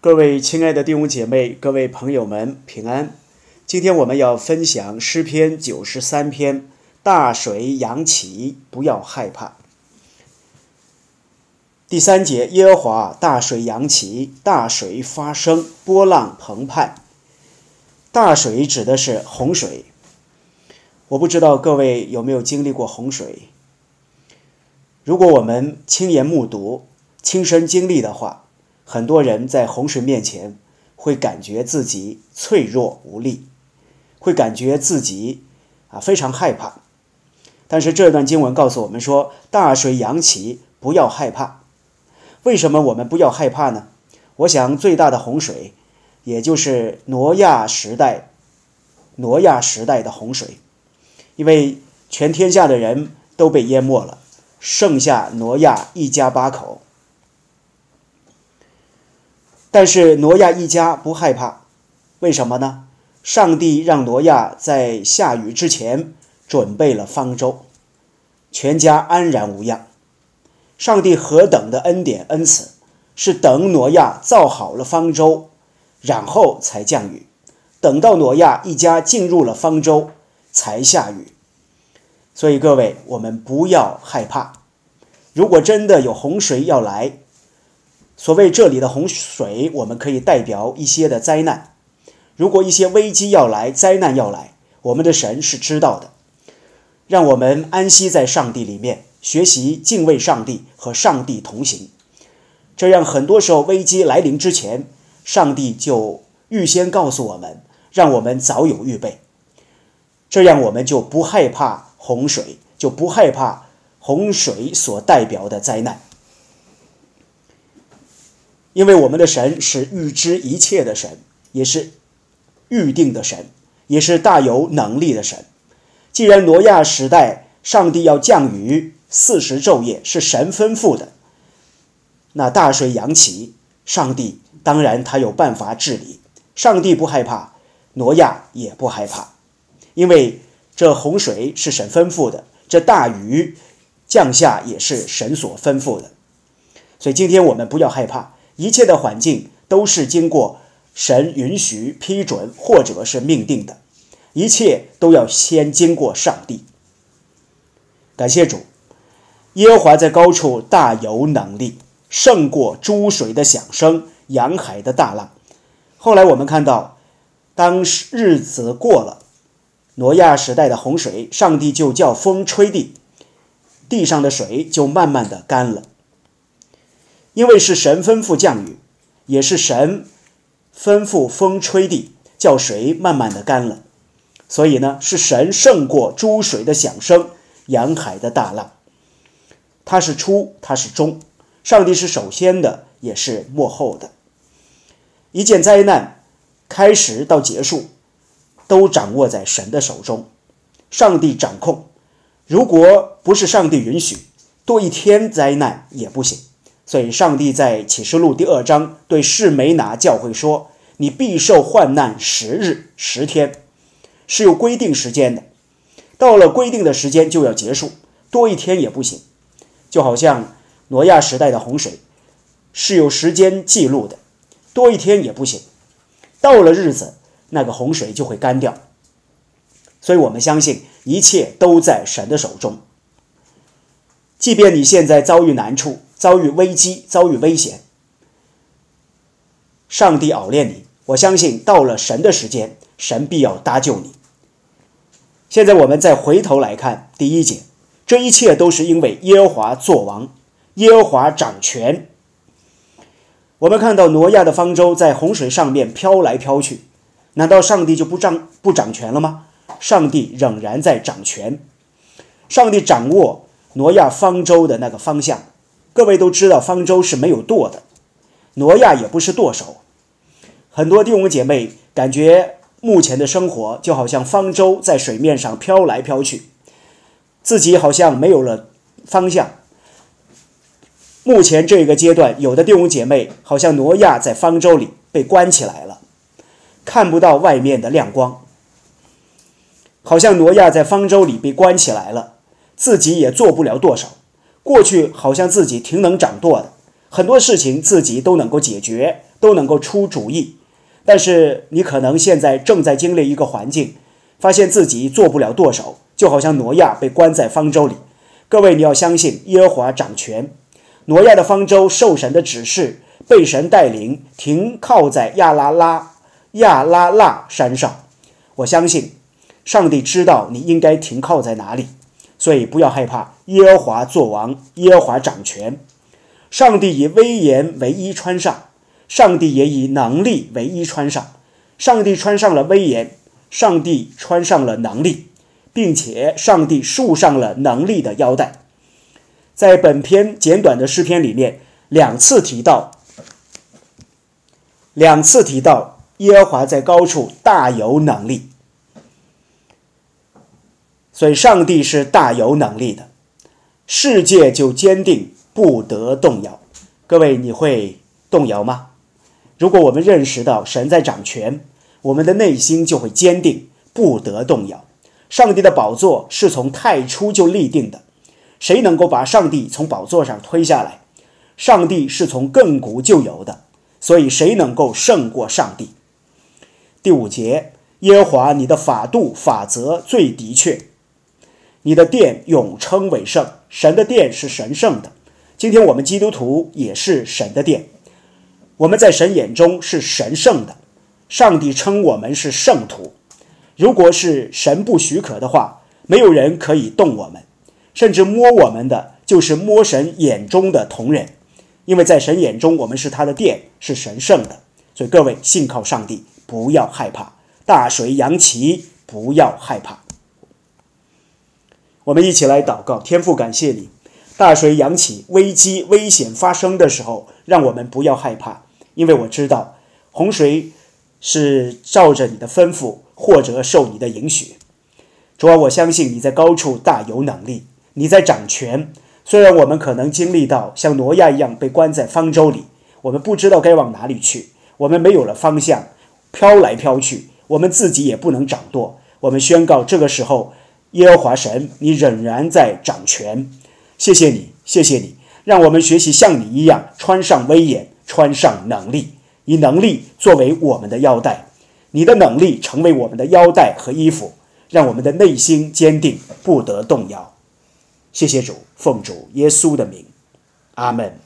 各位亲爱的弟兄姐妹、各位朋友们，平安！今天我们要分享诗篇九十三篇：“大水扬起，不要害怕。”第三节：耶和华大水扬起，大水发生，波浪澎湃。大水指的是洪水。我不知道各位有没有经历过洪水？如果我们亲眼目睹、亲身经历的话，很多人在洪水面前会感觉自己脆弱无力，会感觉自己啊非常害怕。但是这段经文告诉我们说：“大水扬起，不要害怕。”为什么我们不要害怕呢？我想最大的洪水，也就是挪亚时代，挪亚时代的洪水，因为全天下的人都被淹没了。剩下挪亚一家八口，但是挪亚一家不害怕，为什么呢？上帝让挪亚在下雨之前准备了方舟，全家安然无恙。上帝何等的恩典恩慈，是等挪亚造好了方舟，然后才降雨，等到挪亚一家进入了方舟，才下雨。所以各位，我们不要害怕。如果真的有洪水要来，所谓这里的洪水，我们可以代表一些的灾难。如果一些危机要来，灾难要来，我们的神是知道的。让我们安息在上帝里面，学习敬畏上帝和上帝同行。这样，很多时候危机来临之前，上帝就预先告诉我们，让我们早有预备。这样，我们就不害怕。洪水就不害怕洪水所代表的灾难，因为我们的神是预知一切的神，也是预定的神，也是大有能力的神。既然挪亚时代上帝要降雨四十昼夜是神吩咐的，那大水扬起，上帝当然他有办法治理。上帝不害怕，挪亚也不害怕，因为。这洪水是神吩咐的，这大雨降下也是神所吩咐的，所以今天我们不要害怕，一切的环境都是经过神允许、批准或者是命定的，一切都要先经过上帝。感谢主，耶和华在高处大有能力，胜过诸水的响声、洋海的大浪。后来我们看到，当日子过了。挪亚时代的洪水，上帝就叫风吹地，地上的水就慢慢的干了。因为是神吩咐降雨，也是神吩咐风吹地，叫水慢慢的干了。所以呢，是神胜过诸水的响声，洋海的大浪。他是初，他是终，上帝是首先的，也是幕后的。一件灾难开始到结束。都掌握在神的手中，上帝掌控。如果不是上帝允许，多一天灾难也不行。所以，上帝在启示录第二章对士梅拿教会说：“你必受患难十日、十天，是有规定时间的。到了规定的时间就要结束，多一天也不行。就好像挪亚时代的洪水，是有时间记录的，多一天也不行。到了日子。”那个洪水就会干掉，所以我们相信一切都在神的手中。即便你现在遭遇难处、遭遇危机、遭遇危险，上帝熬炼你，我相信到了神的时间，神必要搭救你。现在我们再回头来看第一节，这一切都是因为耶和华作王，耶和华掌权。我们看到挪亚的方舟在洪水上面飘来飘去。难道上帝就不掌不掌权了吗？上帝仍然在掌权，上帝掌握挪亚方舟的那个方向。各位都知道，方舟是没有舵的，挪亚也不是舵手。很多弟兄姐妹感觉目前的生活就好像方舟在水面上飘来飘去，自己好像没有了方向。目前这个阶段，有的弟兄姐妹好像挪亚在方舟里被关起来了。看不到外面的亮光，好像挪亚在方舟里被关起来了，自己也做不了舵手。过去好像自己挺能掌舵的，很多事情自己都能够解决，都能够出主意。但是你可能现在正在经历一个环境，发现自己做不了舵手，就好像挪亚被关在方舟里。各位，你要相信耶和华掌权。挪亚的方舟受神的指示，被神带领，停靠在亚拉拉亚拉腊山上。我相信上帝知道你应该停靠在哪里，所以不要害怕。耶和华作王，耶和华掌权。上帝以威严为衣穿上，上帝也以能力为衣穿上。上帝穿上了威严，上帝穿上了能力，并且上帝束上了能力的腰带。在本篇简短的诗篇里面，两次提到，两次提到耶和华在高处大有能力，所以上帝是大有能力的，世界就坚定不得动摇。各位，你会动摇吗？如果我们认识到神在掌权，我们的内心就会坚定不得动摇。上帝的宝座是从太初就立定的。谁能够把上帝从宝座上推下来？上帝是从亘古就有的，所以谁能够胜过上帝？第五节，耶和华，你的法度法则最的确，你的殿永称为圣。神的殿是神圣的。今天我们基督徒也是神的殿，我们在神眼中是神圣的。上帝称我们是圣徒。如果是神不许可的话，没有人可以动我们。甚至摸我们的就是摸神眼中的同人，因为在神眼中我们是他的殿，是神圣的。所以各位信靠上帝，不要害怕；大水扬起，不要害怕。我们一起来祷告，天父，感谢你，大水扬起，危机危险发生的时候，让我们不要害怕，因为我知道洪水是照着你的吩咐，或者受你的允许。主啊，我相信你在高处大有能力。你在掌权，虽然我们可能经历到像挪亚一样被关在方舟里，我们不知道该往哪里去，我们没有了方向，飘来飘去，我们自己也不能掌舵。我们宣告，这个时候，耶和华神，你仍然在掌权。谢谢你，谢谢你，让我们学习像你一样，穿上威严，穿上能力，以能力作为我们的腰带，你的能力成为我们的腰带和衣服，让我们的内心坚定，不得动摇。谢谢主，奉主耶稣的名，阿门。